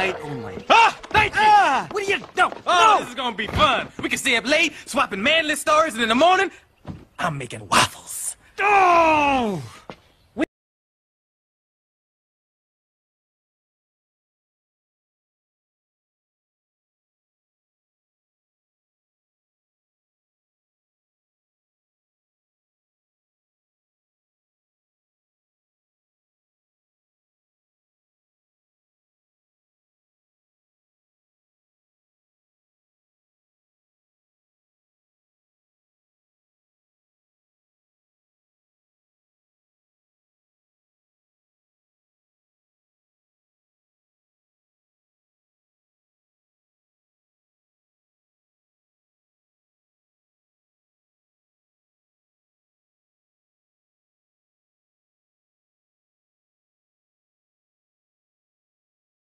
night oh, only. Ah, thank you. Ah! What do you... know? Oh, ah, no! this is gonna be fun. We can stay up late, swapping manly stories, and in the morning, I'm making waffles.